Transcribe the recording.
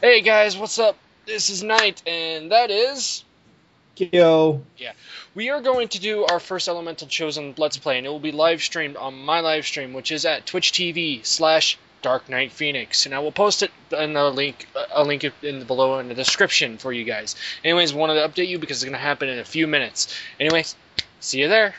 Hey guys, what's up? This is Night, and that is. Kyo. Yeah. We are going to do our first Elemental Chosen Let's Play, and it will be live streamed on my live stream, which is at Twitch TV slash Dark Night Phoenix. And I will post it in a link, a link in the below in the description for you guys. Anyways, wanted to update you because it's going to happen in a few minutes. Anyways, see you there.